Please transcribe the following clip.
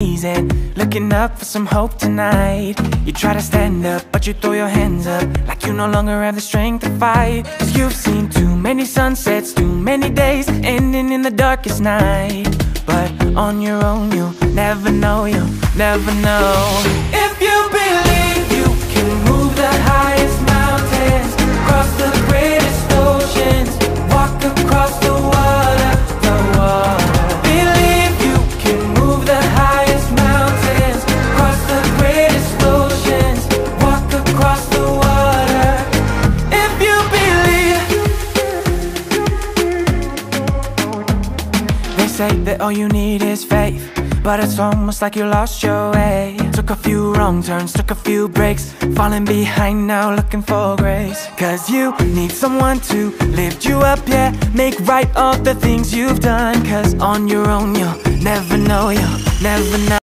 easing Looking up for some hope tonight. You try to stand up, but you throw your hands up. Like you no longer have the strength to fight. Cause you've seen too many sunsets, too many days Ending in the darkest night. But on your own you'll never know, you'll never know say that all you need is faith. But it's almost like you lost your way. Took a few wrong turns, took a few breaks. Falling behind now looking for grace. Cause you need someone to lift you up, yeah. Make right all the things you've done. Cause on your own you'll never know, you'll never know